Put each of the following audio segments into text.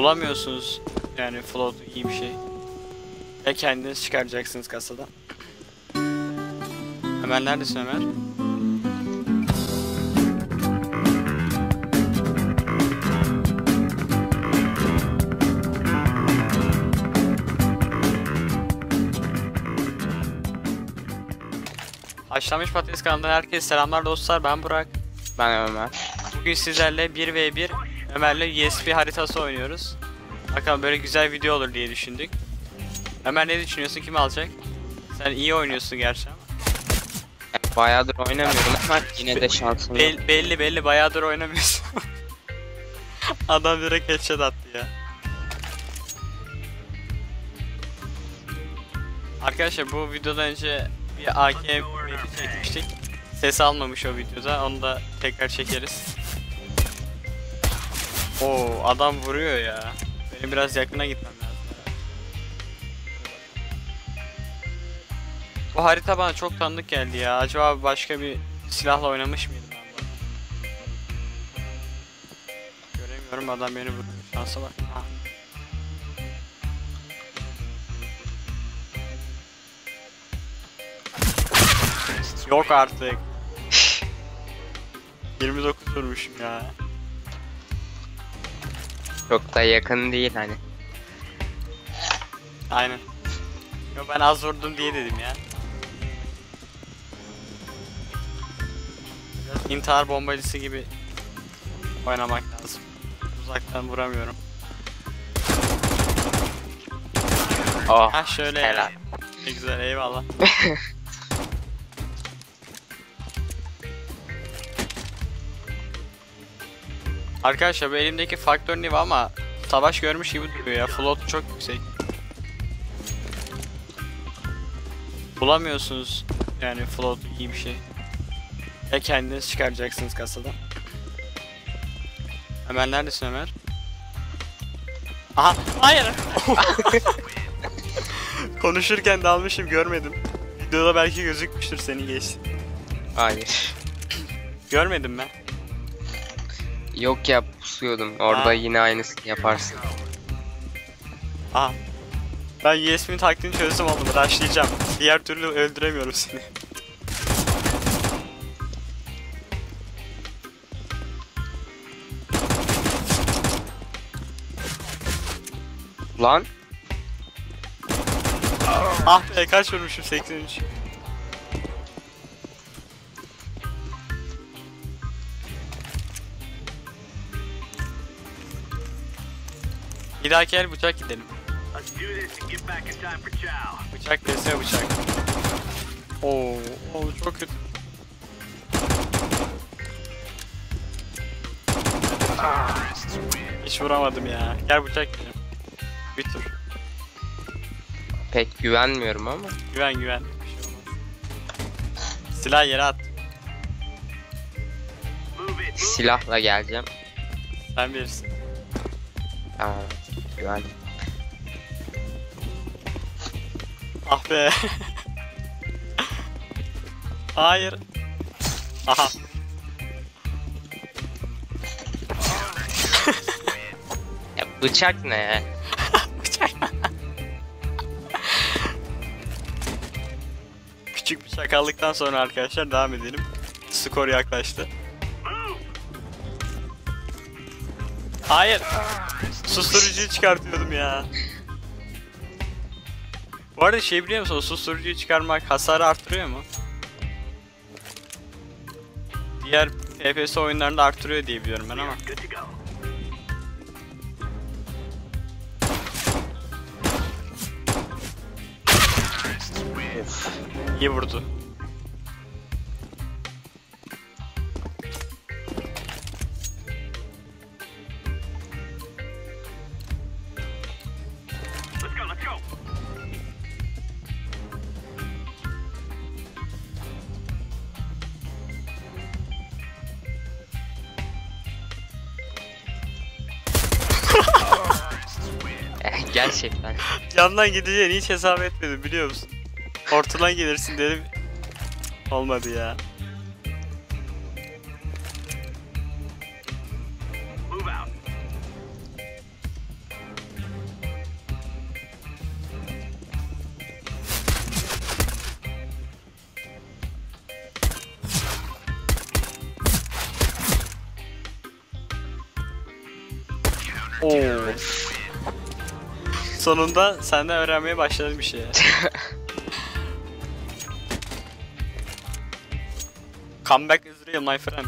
Bulamıyorsunuz yani float iyi bir şey. Ya kendiniz çıkaracaksınız kasadan. Ömer neredesin Ömer? Haşlanmış patates kanalından herkese selamlar dostlar ben Burak. Ben Ömer. Bugün sizlerle 1v1 Ömer'le USP haritası oynuyoruz. Bakalım böyle güzel video olur diye düşündük. Ömer ne düşünüyorsun? Kim alacak? Sen iyi oynuyorsun gerçi ama. Bayağıdır oynamıyorum ama yine de şansım yok. Bel- belli belli bayağıdır oynamıyorsun. Adam direkt headshot attı ya. Arkadaşlar bu videodan önce bir AK çekmiştik. Ses almamış o videoda. Onu da tekrar çekeriz. Oo adam vuruyor ya. Benim biraz yakına gitmem lazım. Bu harita bana çok tanıdık geldi ya. Acaba başka bir silahla oynamış mıydım ben bunu? Göremiyorum adam beni vurdu. Şansa bak. Ha. Yok artık. 29 vurmuşum ya. Çok da yakın değil hani. Aynen. Yo ben az vurdum diye dedim ya. Biraz intihar bombacısı gibi oynamak lazım. Uzaktan vuramıyorum. Oh. Ha şöyle helal. Ne güzel eyvallah. Arkadaşlar bu elimdeki faktör niva ama savaş görmüş gibi duruyor ya. Float çok yüksek. Bulamıyorsunuz yani float iyi bir şey. Ya kendiniz çıkaracaksınız kasadan. Ömer neredesin Ömer? Aha hayır. Konuşurken dalmışım görmedim. Videoda belki gözükmüştür seni geçti. Hayır. Görmedim ben. Yok ya pusuyordum. Orada Ha. yine aynısını yaparsın. Aha. Ben USB'nin taktiğini çözdüm oğlum. Rushlayacağım. Diğer türlü öldüremiyorum seni. Lan Ah be kaç vurmuşum 83. Bir dahaki el bıçak gidelim. Bıçak dese bıçak. Oo, oo çok kötü. Hiç vuramadım ya. Gel bıçak gidelim. Bir tur. pek güvenmiyorum ama. Güven güven. Bir şey olmaz. Silah yere at. Silahla geleceğim. Sen bilirsin. Tamam. Güven. Ah be. Hayır. Aha. Ya bıçak ne ya? Bıçak. Küçük bir çakallıktan sonra arkadaşlar devam edelim. Skor yaklaştı. Hayır. Susturucuyu çıkartıyordum ya. Bu arada şey biliyor musun? Susturucuyu çıkarmak hasarı arttırıyor mu? Diğer FPS oyunlarında arttırıyor diye biliyorum ben ama. İyi vurdu. Gerçekten. Yandan gideceğini hiç hesap etmedim biliyor musun? Ortadan gelirsin dedim. Olmadı ya. Sonunda senden öğrenmeye başladım bir şey. Comeback is real my friend.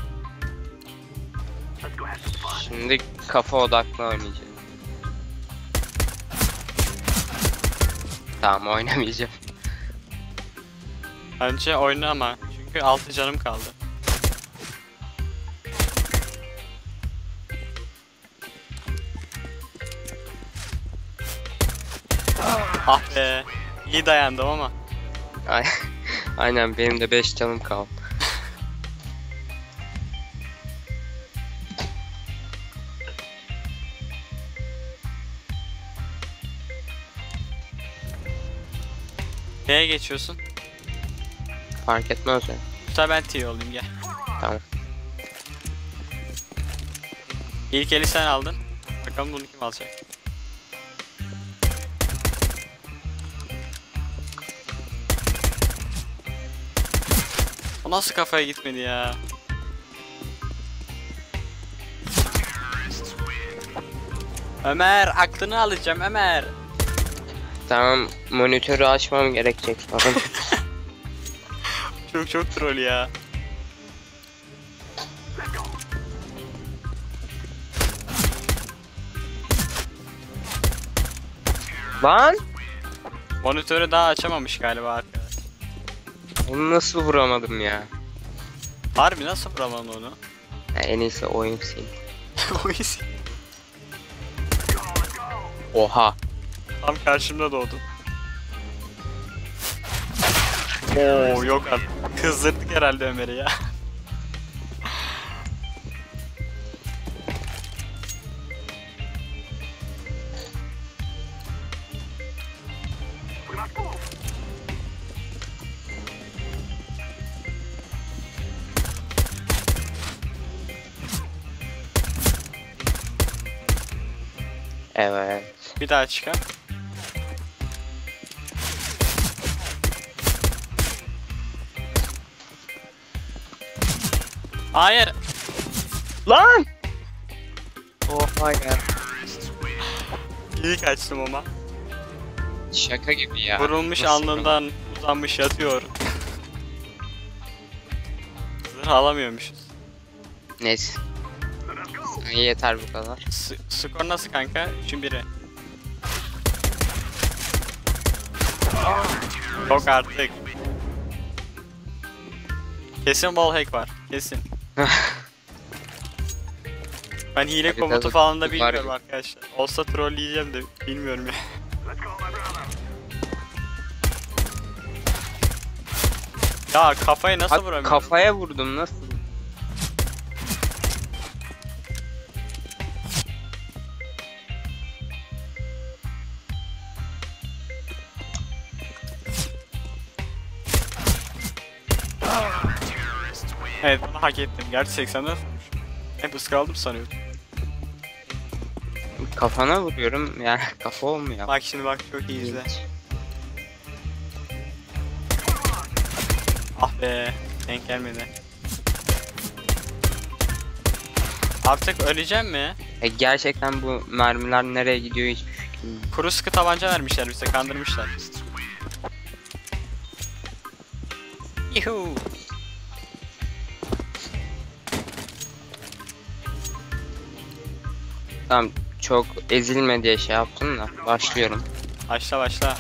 Şimdi kafa odaklı oynayacağım. Tamam oynamayacağım. Bence oyna ama. Çünkü 6 canım kaldı. Ah be. İyi dayandım ama. Ay- Aynen benim de 5 canım kaldı. Neye geçiyorsun? Fark etmez ya. Sefer ben T olayım gel. Tamam. İlk eli sen aldın. Bakalım bunu kim alacak? Nasıl kafaya gitmedi ya? Ömer aklını alacağım Ömer. Tamam monitörü açmam gerekecek falan. Çok çok troll ya. Lan! Monitörü daha açamamış galiba. Onu nasıl vuramadım ya? Harbi nasıl vuramadın onu? ya en iyisi oyun sil. O iş- Oha. Tam karşımda doğdu. Oo yok artık. Kızdırdık herhalde Ömer'i ya. Evet. Bir daha çıkar. Hayır. Lan! Oha ya. İyi kaçtım ama. Şaka gibi ya. Vurulmuş Nasıl alnından uzanmış yatıyor. Zırh alamıyormuşuz. Neyse. Yeter bu kadar. S- skor nasıl kanka? 3'ün biri. Yok artık. Kesin wall hack var. Kesin. Ben hile Haritada komutu falan da bilmiyorum arkadaşlar. Olsa trolleyeceğim de bilmiyorum ya. Ya kafayı nasıl Abi vuramıyorum? kafaya vurdum nasıl? Evet bunu hak ettim. Gerçi 80'den vurmuş. Hep ıskaldım sanıyordum. Kafana vuruyorum yani kafa olmuyor. Bak şimdi bak çok iyi izle. Ah be. Denk gelmedi. Artık öleceğim mi? E, gerçekten bu mermiler nereye gidiyor hiçbir fikrim yok. Kuru sıkı tabanca vermişler bize kandırmışlar. Yuhu. Tamam çok ezilme diye şey yaptım da başlıyorum. Başla başla.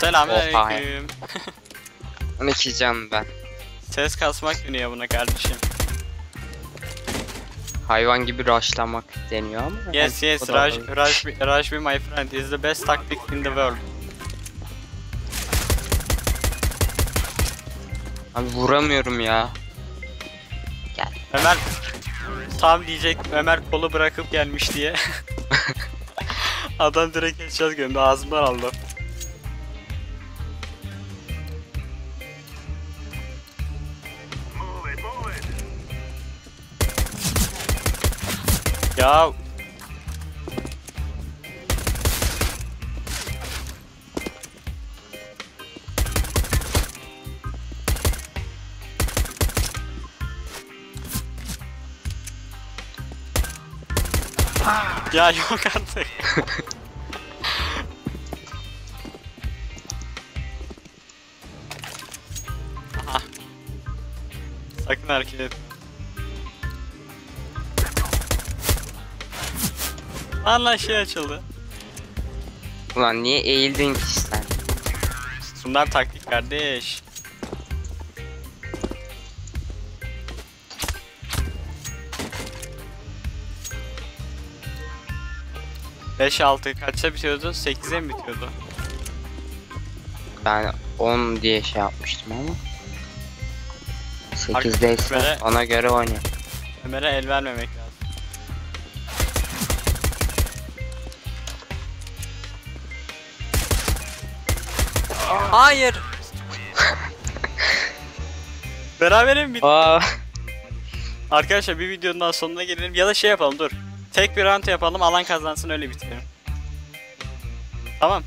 Selamünaleyküm. 12 can ben. Ses kasmak dönüyor buna kardeşim. Hayvan gibi rushlamak deniyor ama. Yes yes, Raj, Raj, Raj be my friend is the best tactic in the world. Abi vuramıyorum ya. Ömer tam diyecek Ömer kolu bırakıp gelmiş diye. Adam direkt headshot gömdü ağzımdan aldı. Ya ya yok artık. Sakın hareket etme. Lan lan şey açıldı. Ulan niye eğildin ki sen? Bunlar taktik kardeş. Beş altı kaçta bitiyordu? 8'e mi bitiyordu? Ben 10 diye şey yapmıştım ama. 8'deyse Böyle- ona göre oynayayım. Ömer'e el vermemek lazım. Hayır. Berabere mi bitti? Aa, Arkadaşlar bir videonun daha sonuna gelelim ya da şey yapalım dur. Tek bir round yapalım alan kazansın öyle bitirelim. Tamam.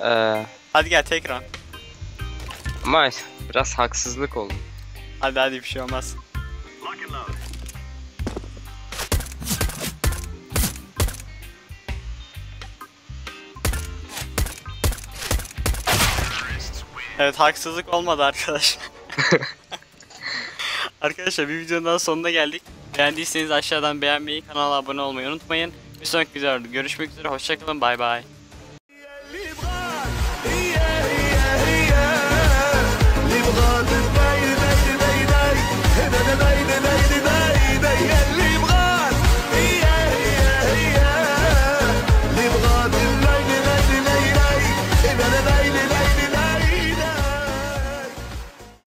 eee, Hadi gel tek round. ama biraz haksızlık oldu. Hadi hadi bir şey olmaz. Evet haksızlık olmadı arkadaşlar. arkadaşlar bir videonun daha sonuna geldik. Beğendiyseniz aşağıdan beğenmeyi, kanala abone olmayı unutmayın. Bir sonraki videoda görüşmek üzere. Hoşçakalın. Bay bay.